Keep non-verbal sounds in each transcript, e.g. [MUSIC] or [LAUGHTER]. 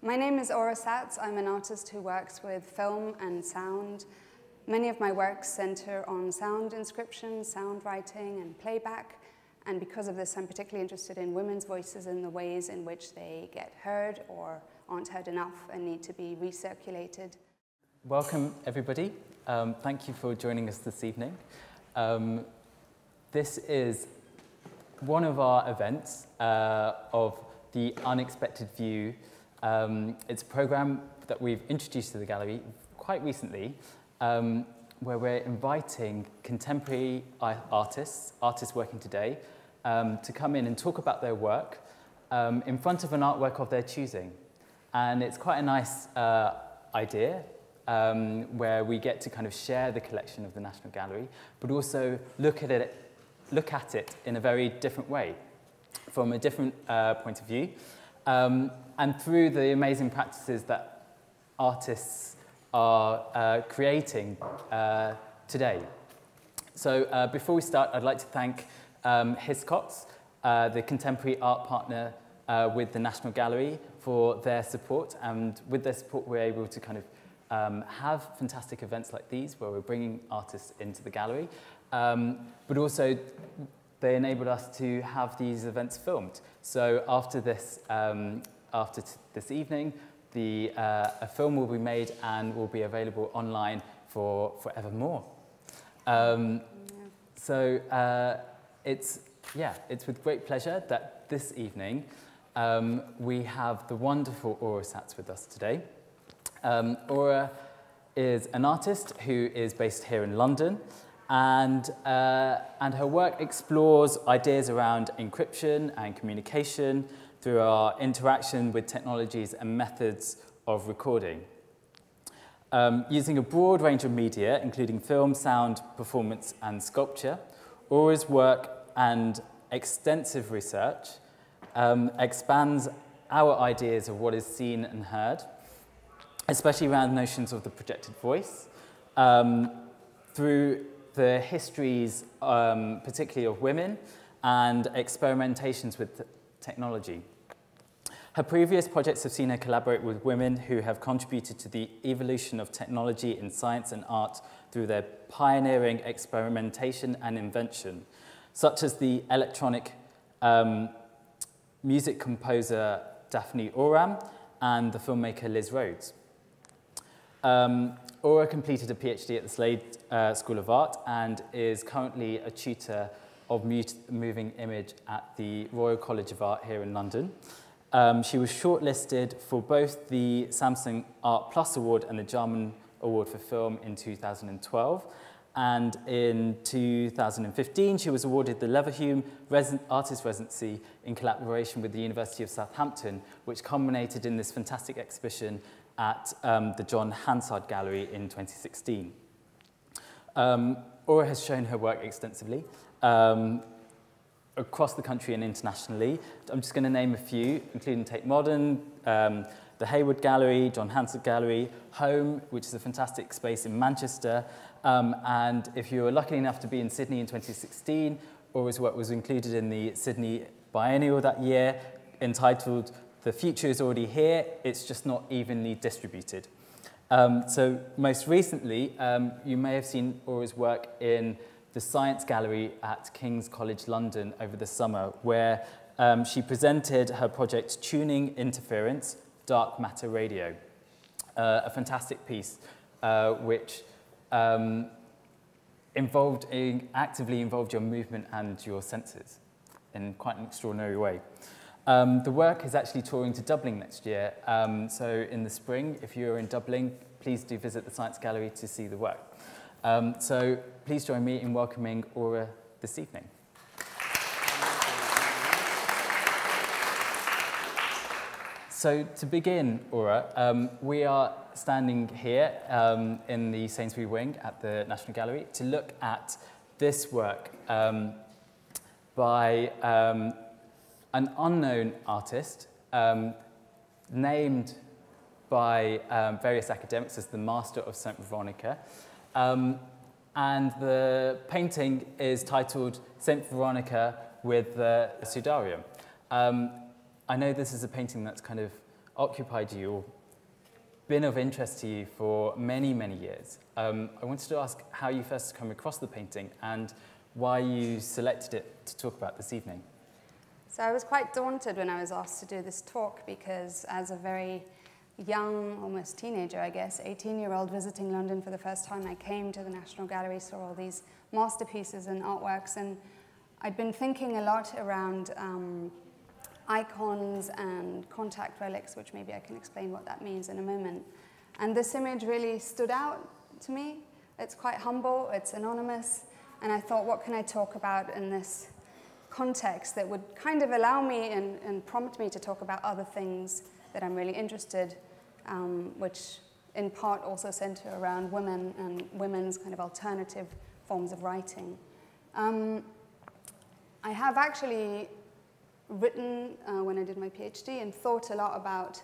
My name is Aura Satz. I'm an artist who works with film and sound. Many of my works center on sound inscription, sound writing, and playback. And because of this, I'm particularly interested in women's voices and the ways in which they get heard or aren't heard enough and need to be recirculated. Welcome, everybody. Um, thank you for joining us this evening. Um, this is one of our events uh, of the Unexpected View um, it's a program that we've introduced to the gallery quite recently, um, where we're inviting contemporary artists, artists working today, um, to come in and talk about their work um, in front of an artwork of their choosing. And it's quite a nice uh, idea um, where we get to kind of share the collection of the National Gallery, but also look at it, look at it in a very different way, from a different uh, point of view. Um, and through the amazing practices that artists are uh, creating uh, today. So uh, before we start, I'd like to thank um, uh, the contemporary art partner uh, with the National Gallery, for their support. And with their support, we're able to kind of um, have fantastic events like these where we're bringing artists into the gallery, um, but also they enabled us to have these events filmed. So after this, um, after this evening, the, uh, a film will be made and will be available online for forevermore. Um, so uh, it's, yeah, it's with great pleasure that this evening um, we have the wonderful Aura Satz with us today. Um, Aura is an artist who is based here in London and, uh, and her work explores ideas around encryption and communication through our interaction with technologies and methods of recording. Um, using a broad range of media, including film, sound, performance, and sculpture, Aura's work and extensive research um, expands our ideas of what is seen and heard, especially around notions of the projected voice, um, through the histories, um, particularly of women, and experimentations with technology. Her previous projects have seen her collaborate with women who have contributed to the evolution of technology in science and art through their pioneering experimentation and invention, such as the electronic um, music composer Daphne Oram and the filmmaker Lis Rhodes. Um, Aura completed a PhD at the Slade uh, School of Art and is currently a tutor of moving image at the Royal College of Art here in London. Um, she was shortlisted for both the Samsung Art Plus Award and the Jarman Award for Film in 2012. And in 2015, she was awarded the Leverhulme Artist Residency in collaboration with the University of Southampton, which culminated in this fantastic exhibition at um, the John Hansard Gallery in 2016. Um, Aura has shown her work extensively um, across the country and internationally. I'm just going to name a few, including Tate Modern, um, the Hayward Gallery, John Hansard Gallery, Home, which is a fantastic space in Manchester. Um, and if you were lucky enough to be in Sydney in 2016, Aura's work was included in the Sydney Biennial that year, entitled The Future is Already Here, It's Just Not Evenly Distributed. Um, so most recently, um, you may have seen Aura's work in the Science Gallery at King's College London over the summer, where um, she presented her project Tuning Interference, Dark Matter Radio, uh, a fantastic piece uh, which um, involved, actively involved your movement and your senses in quite an extraordinary way. Um, the work is actually touring to Dublin next year, um, so in the spring, if you're in Dublin, please do visit the Science Gallery to see the work. Um, so please join me in welcoming Aura this evening. So to begin, Aura, um, we are standing here um, in the Sainsbury wing at the National Gallery to look at this work um, by um, an unknown artist um, named by um, various academics as the Master of St. Veronica. Um, and the painting is titled St. Veronica with the Sudarium. Um, I know this is a painting that's kind of occupied you or been of interest to you for many, many years. Um, I wanted to ask how you first come across the painting and why you selected it to talk about this evening. So I was quite daunted when I was asked to do this talk because as a very young, almost teenager, I guess, 18-year-old visiting London for the first time, I came to the National Gallery, saw all these masterpieces and artworks, and I'd been thinking a lot around um, icons and contact relics, which maybe I can explain what that means in a moment. And this image really stood out to me. It's quite humble, it's anonymous, and I thought, what can I talk about in this context that would kind of allow me and, and prompt me to talk about other things that I'm really interested, um, which in part also center around women and women's kind of alternative forms of writing. Um, I have actually written uh, when I did my PhD and thought a lot about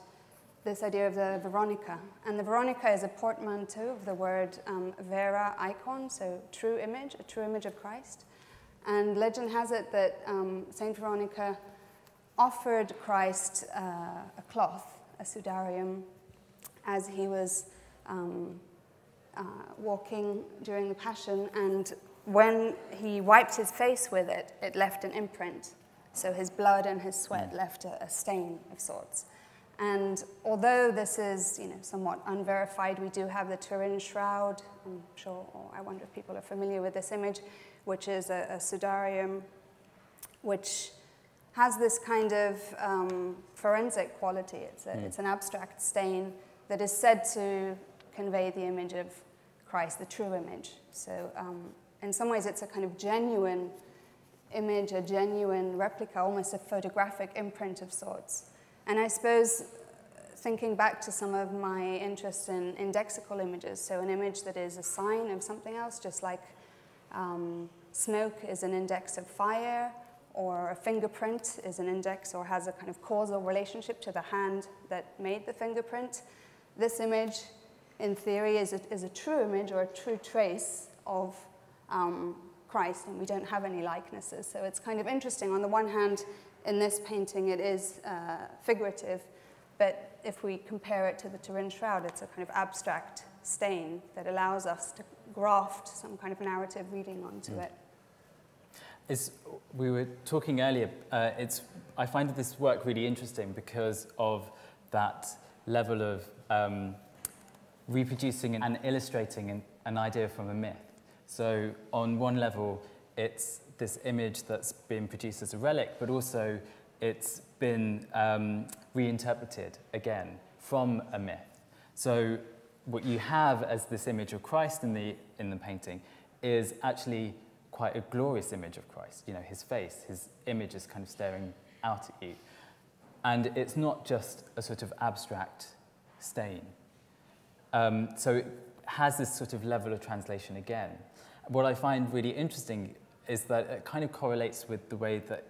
this idea of the Veronica. And the Veronica is a portmanteau of the word um, vera icon, so true image, a true image of Christ. And legend has it that um, Saint Veronica offered Christ uh, a cloth, a sudarium, as he was um, uh, walking during the Passion. And when he wiped his face with it, it left an imprint. So his blood and his sweat mm. left a, a stain of sorts. And although this is you know, somewhat unverified, we do have the Turin Shroud. I'm sure, I wonder if people are familiar with this image, which is a, a sudarium, which has this kind of um, forensic quality. It's, a, mm. it's an abstract stain that is said to convey the image of Christ, the true image. So um, in some ways, it's a kind of genuine image, a genuine replica, almost a photographic imprint of sorts. And I suppose thinking back to some of my interest in indexical images, so an image that is a sign of something else, just like um, smoke is an index of fire, or a fingerprint is an index or has a kind of causal relationship to the hand that made the fingerprint. This image, in theory, is a, is a true image or a true trace of um, Christ, and we don't have any likenesses. So it's kind of interesting. On the one hand, in this painting, it is uh, figurative, but if we compare it to the Turin Shroud, it's a kind of abstract stain that allows us to graft some kind of narrative reading onto mm. it. It's, we were talking earlier, uh, it's, I find this work really interesting because of that level of um, reproducing and illustrating an, an idea from a myth. So on one level, it's this image that's been produced as a relic, but also it's been um, reinterpreted again from a myth. So what you have as this image of Christ in the, in the painting is actually quite a glorious image of Christ. You know, his face, his image is kind of staring out at you. And it's not just a sort of abstract stain. Um, so it has this sort of level of translation again. What I find really interesting is that it kind of correlates with the way that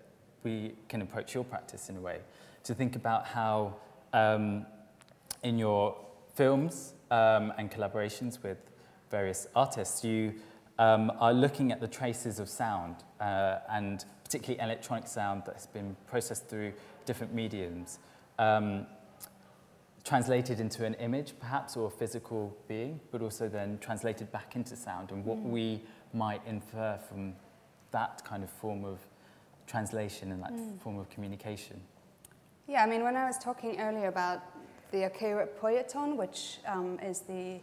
we can approach your practice in a way. To think about how um, in your films um, and collaborations with various artists, you um, are looking at the traces of sound uh, and particularly electronic sound that has been processed through different mediums, um, translated into an image perhaps or a physical being, but also then translated back into sound and what mm. we might infer from that kind of form of translation and that mm. form of communication. Yeah, I mean, when I was talking earlier about the Akira poieton, which um, is the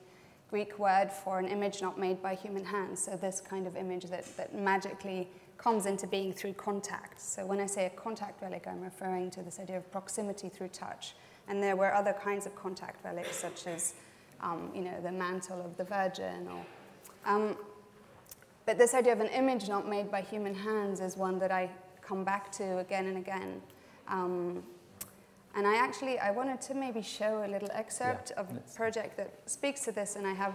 Greek word for an image not made by human hands. So this kind of image that, that magically comes into being through contact. So when I say a contact relic, I'm referring to this idea of proximity through touch. And there were other kinds of contact relics, such as, um, you know, the mantle of the Virgin. Or, um, but this idea of an image not made by human hands is one that I come back to again and again. Um, and I actually, I wanted to maybe show a little excerpt yeah, of a project that speaks to this, and I have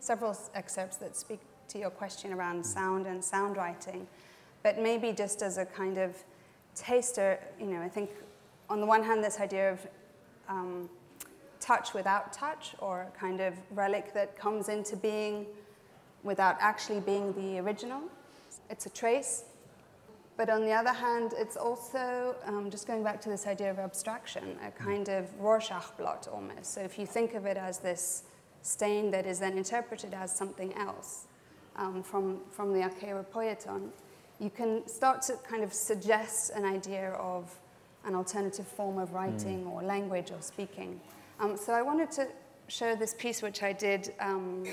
several excerpts that speak to your question around mm. sound and sound writing. But maybe just as a kind of taster, you know, I think on the one hand, this idea of um, touch without touch, or a kind of relic that comes into being without actually being the original. It's a trace. But on the other hand, it's also, um, just going back to this idea of abstraction, a kind of Rorschach blot almost. So if you think of it as this stain that is then interpreted as something else um, from, from the acheiropoieton, you can start to kind of suggest an idea of an alternative form of writing mm. or language or speaking. Um, so I wanted to show this piece which I did um,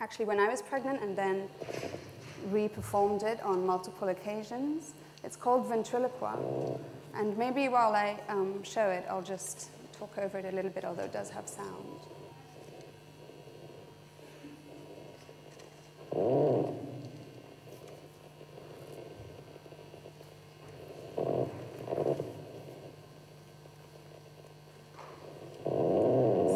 actually when I was pregnant and then re-performed it on multiple occasions. It's called Ventriloqua. And maybe while I um, show it, I'll just talk over it a little bit, although it does have sound.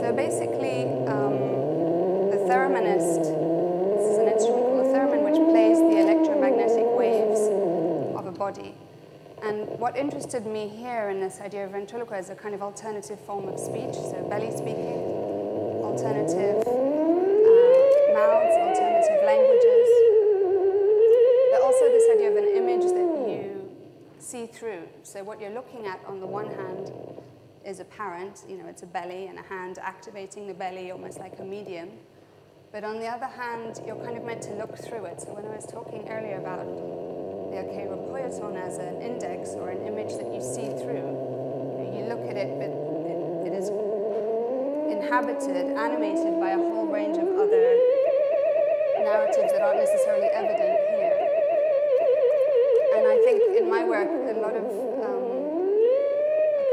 So basically, um, the thereminist, this is an instrument called a theremin, which plays the electromagnetic waves of a body. And what interested me here in this idea of ventriloqua is a kind of alternative form of speech, so belly speaking, alternative uh, mouths, alternative languages, but also this idea of an image that you see through. So what you're looking at on the one hand is apparent. You know, it's a belly and a hand activating the belly almost like a medium. But on the other hand, you're kind of meant to look through it. So when I was talking earlier about the acheiropoieton as an index or an image that you see through, you look at it, but it, it is inhabited, animated by a whole range of other narratives that aren't necessarily evident here. And I think in my work, a lot of um,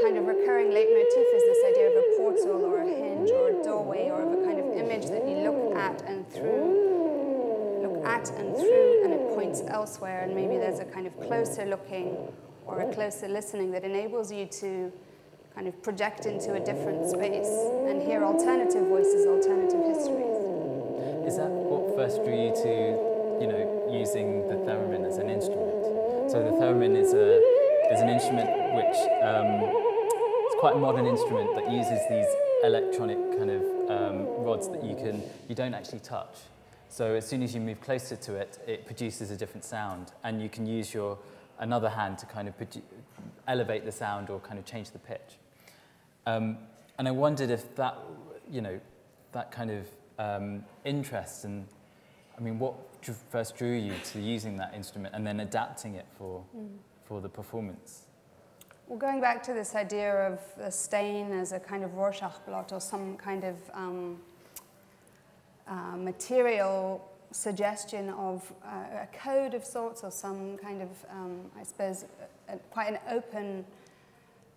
kind of recurring leitmotif elsewhere, and maybe there's a kind of closer looking or a closer listening that enables you to kind of project into a different space and hear alternative voices, alternative histories. Is that what first drew you to, you know, using the theremin as an instrument? So the theremin is a is an instrument which um, quite a modern instrument that uses these electronic kind of um, rods that you can you don't actually touch. So as soon as you move closer to it, it produces a different sound, and you can use your another hand to kind of elevate the sound or kind of change the pitch. Um, and I wondered if that, you know, that kind of um, interest and, I mean, what first drew you to using that instrument and then adapting it for, mm. for the performance? Well, going back to this idea of the stain as a kind of Rorschach blot or some kind of um, uh, material suggestion of uh, a code of sorts or some kind of, um, I suppose, a, a, quite an open,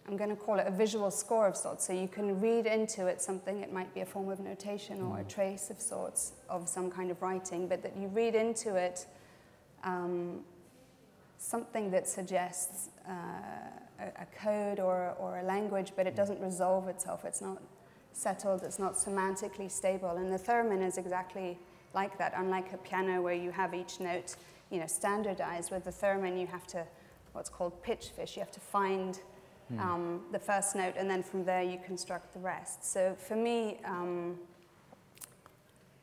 I'm going to call it a visual score of sorts. So you can read into it something, it might be a form of notation or a mm. trace of sorts of some kind of writing, but that you read into it um, something that suggests. Uh, a, a code or, or a language, but it mm. doesn't resolve itself. It's not settled, it's not semantically stable. And the theremin is exactly like that, unlike a piano where you have each note you know, standardized. With the theremin, you have to, what's called pitch fish, you have to find mm. um, the first note, and then from there you construct the rest. So for me, um,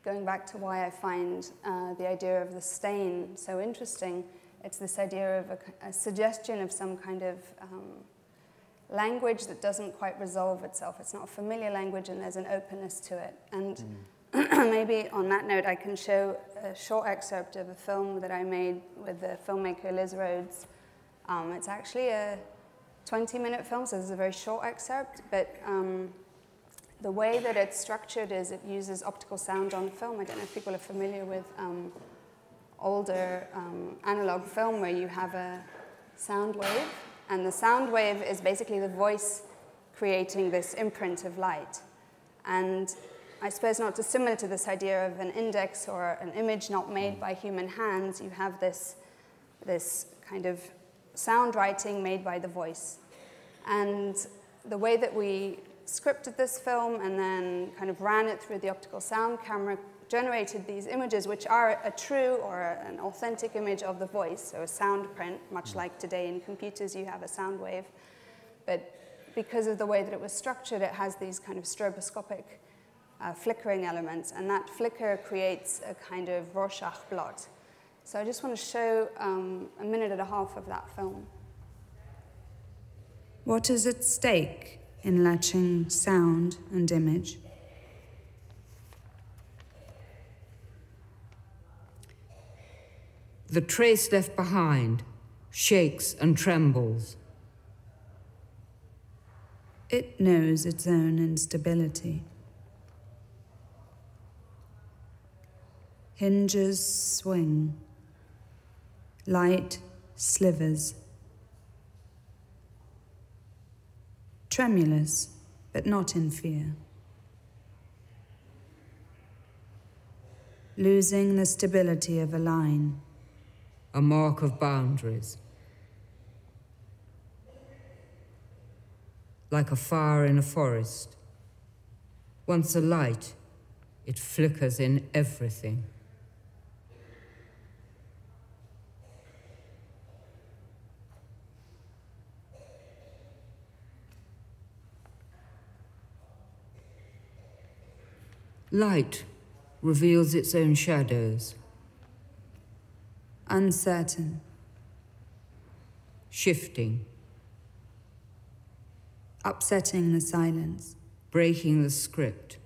going back to why I find uh, the idea of the stain so interesting, it's this idea of a, a suggestion of some kind of um, language that doesn't quite resolve itself. It's not a familiar language and there's an openness to it. And mm. [CLEARS THROAT] maybe on that note, I can show a short excerpt of a film that I made with the filmmaker Lis Rhodes. Um, it's actually a 20 minute film, so this is a very short excerpt, but um, the way that it's structured is it uses optical sound on film. I don't know if people are familiar with um, older um, analog film where you have a sound wave, and the sound wave is basically the voice creating this imprint of light. And I suppose not dissimilar to this idea of an index or an image not made by human hands, you have this, this kind of sound writing made by the voice. And the way that we scripted this film and then kind of ran it through the optical sound camera generated these images, which are a true or an authentic image of the voice, so a sound print, much mm. like today in computers you have a sound wave. But because of the way that it was structured, it has these kind of stroboscopic uh, flickering elements, and that flicker creates a kind of Rorschach blot. So I just want to show um, a minute and a half of that film. What is at stake in latching sound and image? The trace left behind shakes and trembles. It knows its own instability. Hinges swing. Light slivers. Tremulous, but not in fear. Losing the stability of a line. A mark of boundaries. Like a fire in a forest. Once alight, it flickers in everything. Light reveals its own shadows. Uncertain. Shifting. Upsetting the silence. Breaking the script.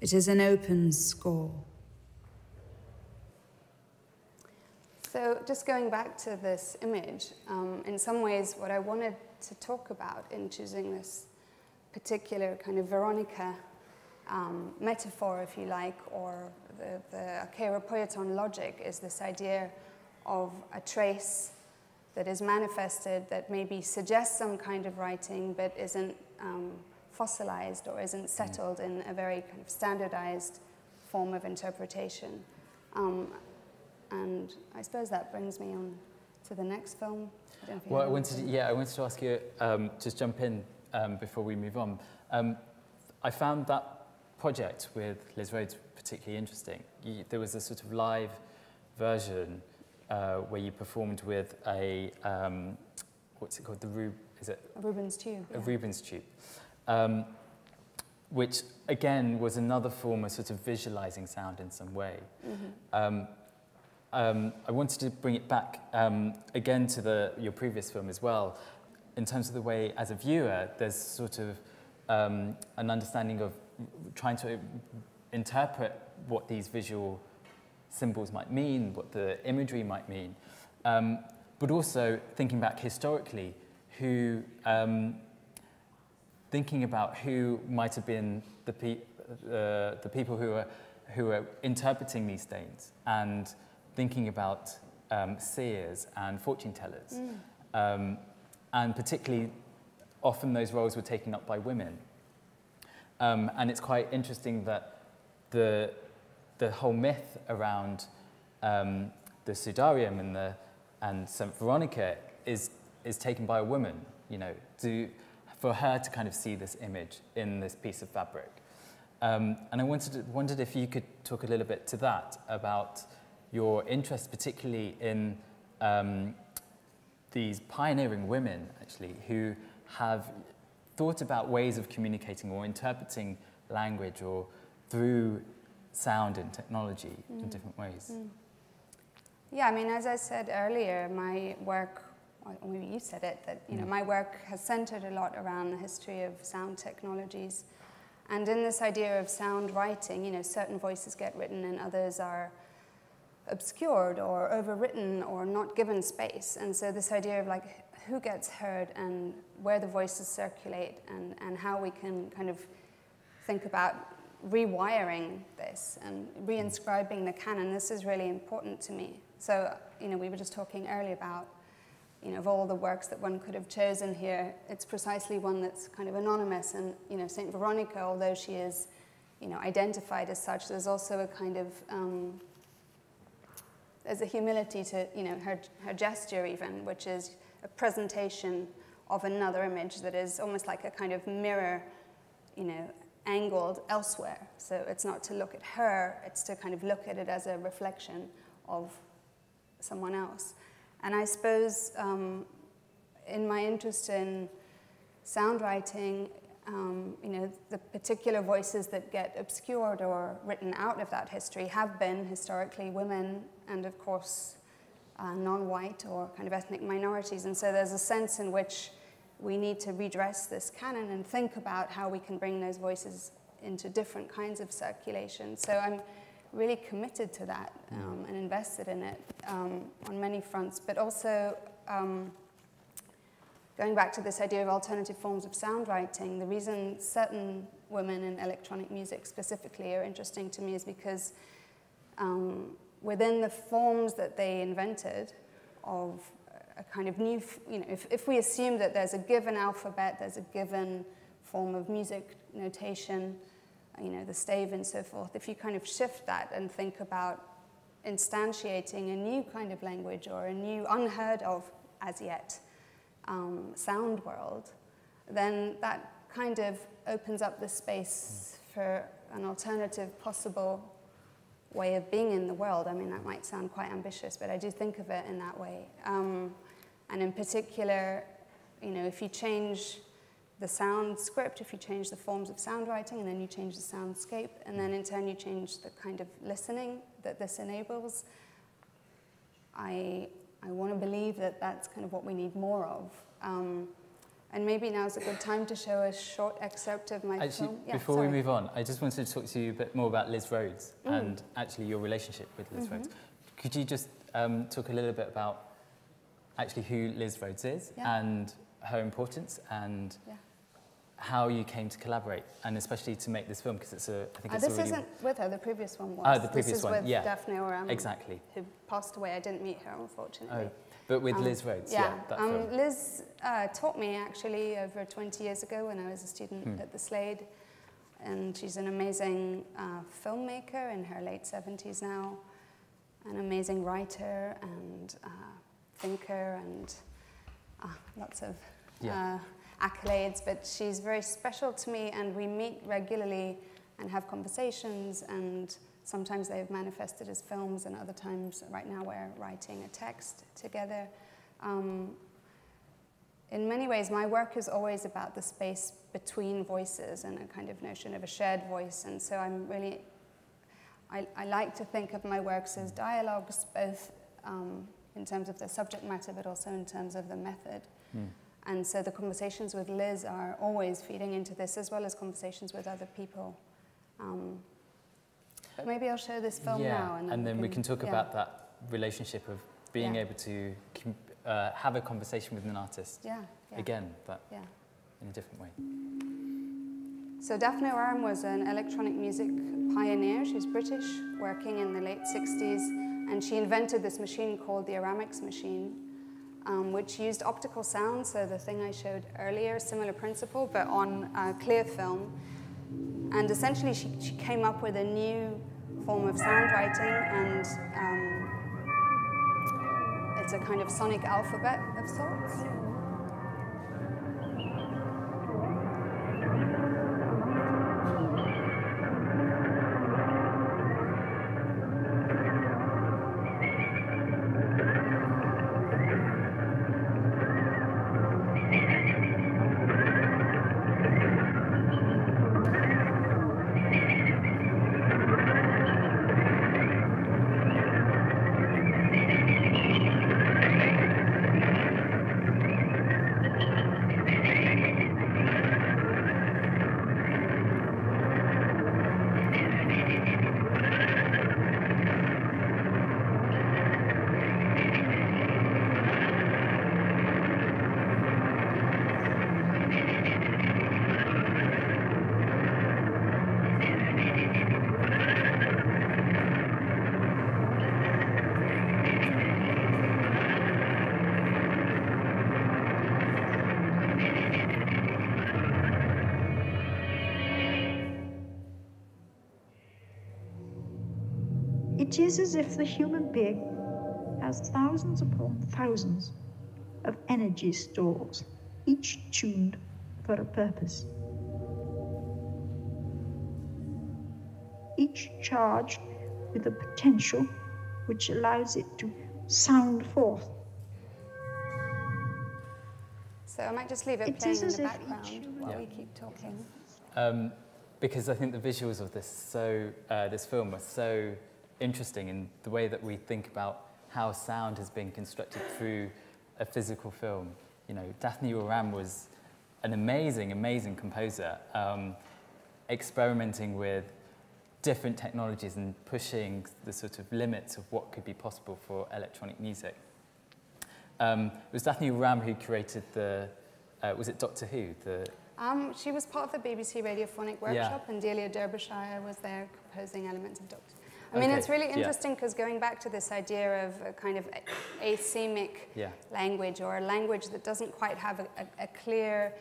It is an open score. So, just going back to this image, um, in some ways, what I wanted to talk about in choosing this particular kind of Veronica um, metaphor, if you like, or the, the Acheiropoieton logic is this idea of a trace that is manifested that maybe suggests some kind of writing but isn't um, fossilized or isn't settled in a very kind of standardized form of interpretation. Um, and I suppose that brings me on to the next film. I well, I wanted, to, yeah, I wanted to ask you, um, just jump in um, before we move on. Um, I found that project with Lis Rhodes particularly interesting. You, there was a sort of live version uh, where you performed with a, um, what's it called, the Rub, is it? A Rubens tube. A yeah. Rubens tube. Um, which again was another form of sort of visualizing sound in some way. Mm -hmm. um, um, I wanted to bring it back um, again to the, your previous film as well, in terms of the way, as a viewer, there's sort of um, an understanding of trying to interpret what these visual symbols might mean, what the imagery might mean, um, but also thinking back historically, who um, thinking about who might have been the, pe uh, the people who are who are interpreting these stains and thinking about um, seers and fortune tellers. Mm. Um, and particularly often those roles were taken up by women. Um, and it's quite interesting that the, the whole myth around um, the Sudarium and, the, and St. Veronica is, is taken by a woman, you know, to, for her to kind of see this image in this piece of fabric. Um, and I wanted wondered if you could talk a little bit to that about your interest, particularly in um, these pioneering women, actually, who have thought about ways of communicating or interpreting language or through sound and technology mm. in different ways. Mm. Yeah, I mean, as I said earlier, my work, or maybe you said it, that you mm. know, my work has centered a lot around the history of sound technologies. And in this idea of sound writing, you know, certain voices get written and others are obscured or overwritten or not given space. And so this idea of like who gets heard and where the voices circulate and, and how we can kind of think about rewiring this and reinscribing the canon, this is really important to me. So, you know, we were just talking earlier about, you know, of all the works that one could have chosen here, it's precisely one that's kind of anonymous. And, you know, St. Veronica, although she is, you know, identified as such, there's also a kind of um, there's a humility to you know her, her gesture even, which is a presentation of another image that is almost like a kind of mirror, you know, angled elsewhere. So it's not to look at her, it's to kind of look at it as a reflection of someone else. And I suppose um, in my interest in sound writing, um, you know, the particular voices that get obscured or written out of that history have been historically women and, of course, uh, non-white or kind of ethnic minorities. And so there's a sense in which we need to redress this canon and think about how we can bring those voices into different kinds of circulation. So I'm really committed to that um, and invested in it um, on many fronts, but also um, going back to this idea of alternative forms of sound writing, the reason certain women in electronic music specifically are interesting to me is because um, within the forms that they invented of a kind of new, you know, if, if we assume that there's a given alphabet, there's a given form of music notation, you know, the stave and so forth, if you kind of shift that and think about instantiating a new kind of language or a new unheard of as yet um, sound world, then that kind of opens up the space for an alternative possible way of being in the world. I mean, that might sound quite ambitious, but I do think of it in that way. Um, and in particular, you know, if you change the sound script, if you change the forms of sound writing, and then you change the soundscape, and then in turn you change the kind of listening that this enables, I, I want to believe that that's kind of what we need more of. Um, and maybe now's a good time to show a short excerpt of my actually, film. Yeah, before sorry. we move on, I just wanted to talk to you a bit more about Lis Rhodes mm. and actually your relationship with Lis mm -hmm. Rhodes. Could you just um, talk a little bit about actually who Lis Rhodes is yeah. and her importance and yeah how you came to collaborate, and especially to make this film, because it's a, I think uh, it's this a really... isn't with her, the previous one was. Oh, the previous this is one, with yeah. Daphne Oram. Exactly. Who passed away. I didn't meet her, unfortunately. Oh, but with um, Lis Rhodes, yeah. yeah um, Lis uh, taught me, actually, over 20 years ago when I was a student hmm. at the Slade. And she's an amazing uh, filmmaker in her late 70s now, an amazing writer and uh, thinker and uh, lots of yeah. Uh, accolades, but she's very special to me, and we meet regularly and have conversations, and sometimes they've manifested as films, and other times, right now, we're writing a text together. Um, in many ways, my work is always about the space between voices and a kind of notion of a shared voice, and so I'm really, I, I like to think of my works as dialogues, both um, in terms of the subject matter, but also in terms of the method. Mm. And so the conversations with Lis are always feeding into this, as well as conversations with other people. Um, but maybe I'll show this film yeah, now. And then, and then we, can, we can talk yeah. about that relationship of being yeah. able to uh, have a conversation with an artist. Yeah, Again, but in a different way. So Daphne Oram was an electronic music pioneer. She's British, working in the late 60s, and she invented this machine called the Oramics machine, um, which used optical sound, so the thing I showed earlier, similar principle, but on uh, clear film. And essentially, she, she, came up with a new form of sound writing, and um, it's a kind of sonic alphabet of sorts. It is as if the human being has thousands upon thousands of energy stores, each tuned for a purpose. Each charged with a potential which allows it to sound forth So I might just leave it, It playing in the background while Yeah. we keep talking. Um, because I think the visuals of this so uh, this film are so interesting in the way that we think about how sound has been constructed through a physical film. You know, Daphne Oram was an amazing, amazing composer, um, experimenting with different technologies and pushing the sort of limits of what could be possible for electronic music. Um, it was Daphne Oram who created the, uh, was it Doctor Who? The, Um, she was part of the BBC Radiophonic Yeah. Workshop, and Delia Derbyshire was there composing elements of Doctor. I mean, Okay, it's really interesting because going back to this idea of a kind of asemic yeah. language or a language that doesn't quite have a, a, a clear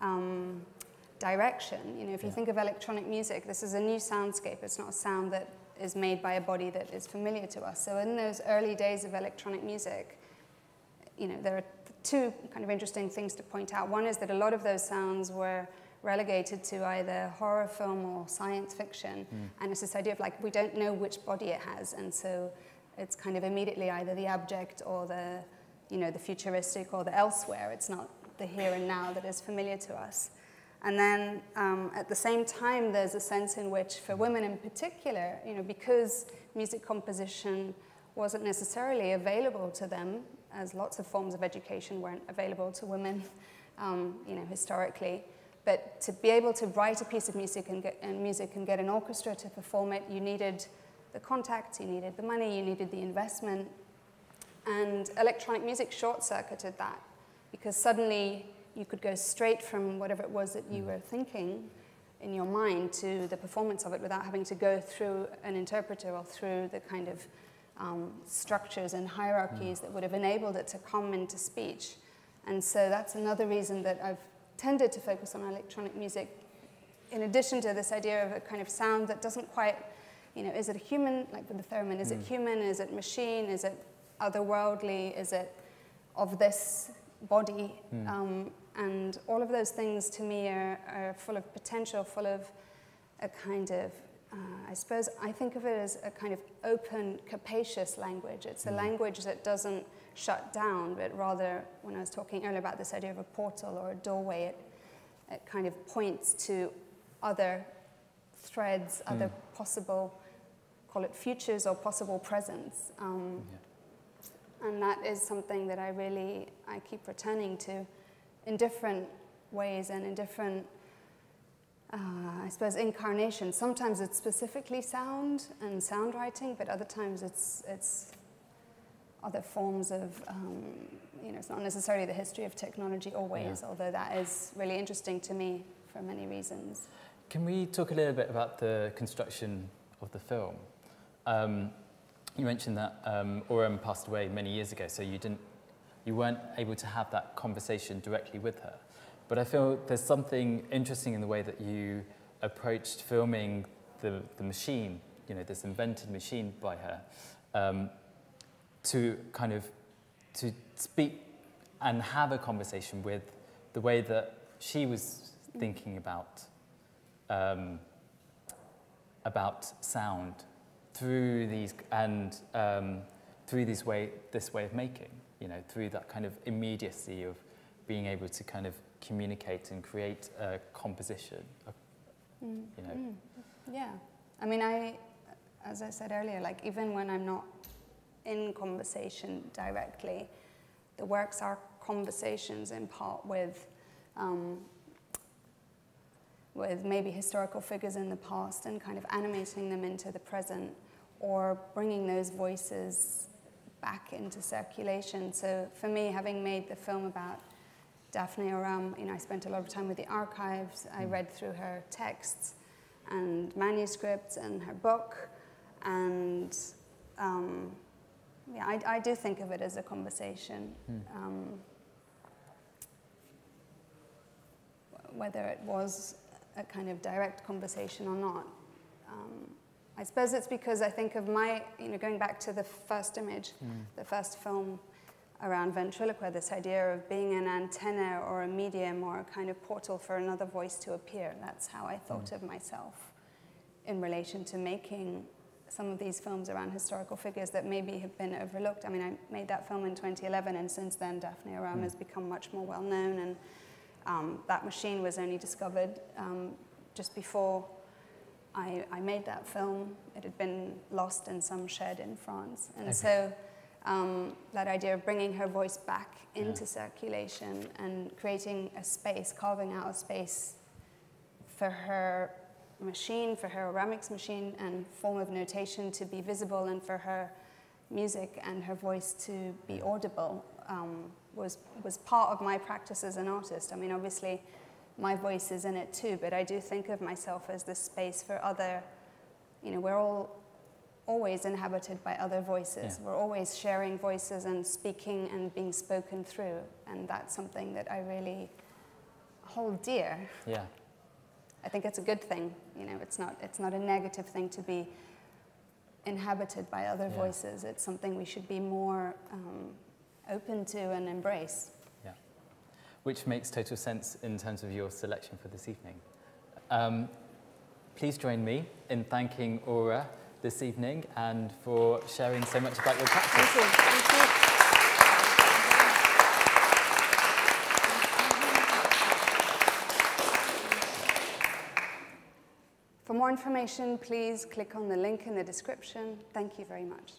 um, direction. You know, if you think of electronic music, this is a new soundscape. It's not a sound that is made by a body that is familiar to us. So in those early days of electronic music, you know, there are two kind of interesting things to point out. One is that a lot of those sounds were relegated to either horror film or science fiction. And it's this idea of like, we don't know which body it has. And so it's kind of immediately either the abject or the, you know, the futuristic or the elsewhere. It's not the here and now that is familiar to us. And then um, at the same time, there's a sense in which, for women in particular, you know, because music composition wasn't necessarily available to them, as lots of forms of education weren't available to women, [LAUGHS] um, you know, historically. But to be able to write a piece of music and get, and music and get an orchestra to perform it, you needed the contacts, you needed the money, you needed the investment. And electronic music short circuited that because suddenly you could go straight from whatever it was that you were thinking in your mind to the performance of it without having to go through an interpreter or through the kind of um, structures and hierarchies that would have enabled it to come into speech. And so that's another reason that I've tended to focus on electronic music, in addition to this idea of a kind of sound that doesn't quite, you know, is it a human, like with the theremin, is it human, is it machine, is it otherworldly, is it of this body? Um, and all of those things to me are, are full of potential, full of a kind of, uh, I suppose, I think of it as a kind of open, capacious language. It's a language that doesn't shut down, but rather, when I was talking earlier about this idea of a portal or a doorway, it, it kind of points to other threads, other possible, call it futures or possible presents. Um, and that is something that I really, I keep returning to in different ways and in different, uh, I suppose, incarnations. Sometimes it's specifically sound and sound writing, but other times it's, it's other forms of, um, you know, it's not necessarily the history of technology always, although that is really interesting to me for many reasons. Can we talk a little bit about the construction of the film? Um, you mentioned that um, Oram passed away many years ago, so you didn't, you weren't able to have that conversation directly with her. But I feel there's something interesting in the way that you approached filming the, the machine, you know, this invented machine by her, um, to kind of to speak and have a conversation with the way that she was thinking about um, about sound through these and um, through this way this way of making you know through that kind of immediacy of being able to kind of communicate and create a composition a- Mm, you know mm, yeah. I mean, I, as I said earlier, like even when I'm not in conversation directly, the works are conversations in part with, um, with maybe historical figures in the past and kind of animating them into the present or bringing those voices back into circulation. So for me, having made the film about Daphne Oram, you know, I spent a lot of time with the archives. I read through her texts and manuscripts and her book. And um, yeah, I, I do think of it as a conversation. Um, whether it was a kind of direct conversation or not. Um, I suppose it's because I think of my, you know, going back to the first image, the first film around ventriloquy, this idea of being an antenna or a medium or a kind of portal for another voice to appear. That's how I thought of myself in relation to making some of these films around historical figures that maybe have been overlooked. I mean, I made that film in 2011, and since then, Daphne Oram Mm. has become much more well known, and um, that machine was only discovered um, just before I, I made that film. It had been lost in some shed in France, and Okay. so um, that idea of bringing her voice back Yeah. into circulation and creating a space, carving out a space for her machine, for her Oramics machine and form of notation to be visible and for her music and her voice to be audible um, was, was part of my practice as an artist. I mean, obviously, my voice is in it too, but I do think of myself as the space for other, you know, we're all always inhabited by other voices. Yeah. We're always sharing voices and speaking and being spoken through, and that's something that I really hold dear. Yeah. I think it's a good thing. You know, it's not, it's not a negative thing to be inhabited by other Yeah. voices. It's something we should be more um, open to and embrace. Yeah. Which makes total sense in terms of your selection for this evening. Um, please join me in thanking Aura this evening and for sharing so much about your practice. Thank you. Thank you. More information, please click on the link in the description. Thank you very much.